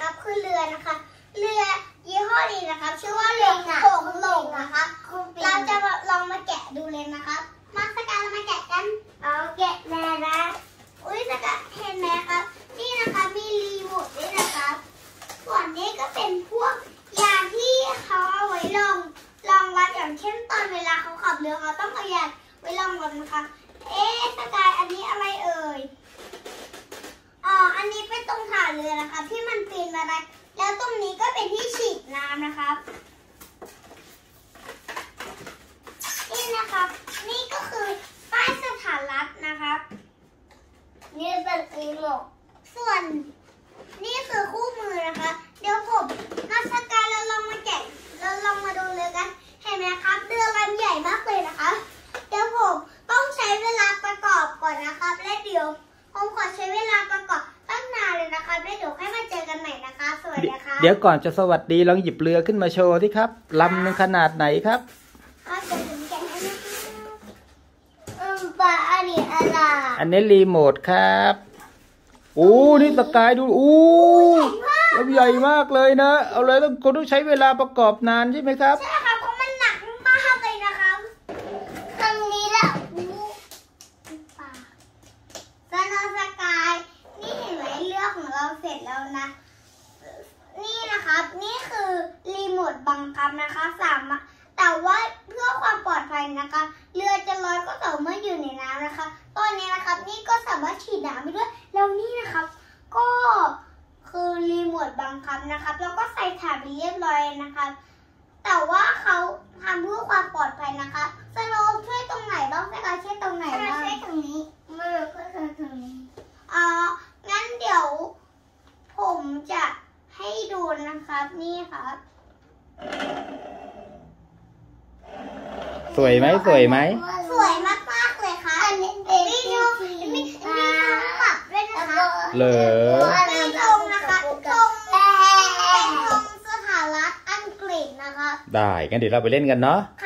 ครับคือเรือนะคะ เรือยี่ห้อนี้นะครับ ชื่อว่าเรือโขงหลงนะครับเราจะลองมาแกะดูเลยนะครับ มาสกาเรามาแกะกันเอาแกะแล้วนะอุ้ยสกาเห็นไหมครับ นี่นะคะมีรีโมทด้วยนะครับส่วนนี้ก็เป็นพวกยาที่เขาเอาไว้ลองลองวัดอย่างเช่นตอนเวลาเขาขับเรือเขาต้องเอายาไว้ลองวัดนะคะ เอ๊ะสกายอันนี้ อะไร แล้วตรงนี้ก็เป็นที่ฉีดน้ำนะครับ นี่นะครับ นี่ก็คือป้ายสถานรัฐนะครับ นี่เป็นอีโมกส่วน นี่คือคู่มือนะคะ เดี๋ยวผมนักสกายเราลองมาแกะเราลองมาดูเรือกัน เห็นไหมครับเรือลำใหญ่มากเลยนะคะ เดี๋ยวผมต้องใช้เวลาประกอบก่อนนะครับ และเดี๋ยวผมขอใช้เวลาประกอบตั้งนานเลยนะคะแล้วเดี๋ยวให้มาเจอกันใหม่นะคะสวัสดีค่ะเดี๋ยวก่อนจะสวัสดีลองหยิบเรือขึ้นมาโชว์ที่ครับลำหนึงขนาดไหนครับเอาเดี๋ยวผมแกะให้นะคะอืมปลาอันนี้อะไรอันนี้รีโมทครับโอ้นี่สกายดูโอ้ลำใหญ่มากเลยนะ เอาเลยต้องคนต้องใช้เวลาประกอบนานใช่ไหมครับใช่ค่ะเพราะมันหนักมากเลยนะคะทางนี้แหละอู้ปลาสโนว์สกาย นี่เห็นไหมเรือของ เสร็จแล้วนะ นี่นะครับ นี่คือรีโมทบังคับนะคะสามารถแต่ว่าเพื่อความปลอดภัยนะคะ เรือจะลอยก็ต่อเมื่ออยู่ในน้ำนะคะ ตอนนี้นะครับนี่ก็สามารถฉีดน้ำไปด้วยแล้วนี่นะครับ ก็คือรีโมทบังคับนะครับแล้วก็ใส่ถ่านไปเรียบร้อยนะครับ แต่ว่าเขาทำเพื่อความปลอดภัยนะคะสโนว์ช่วยตรงไหนบ้างสกายช่วยตรงไหนบ้างช่วยตรงนี้มือก็ช่วยตรงนี้อ่างั้นเดี๋ยว ผมจะ ให้ดูนะครับ นี่ครับ สวยไหมสวยไหมสวยมากมากๆเลยค่ะอันนี้มีมีมีทรงปรับด้วยนะคะเหรอมีทรงนะคะทรงเป็นทรงสถานรัฐอังกฤษนะคะได้งั้นเดี๋ยวเราไปเล่นกันเนาะค่ะ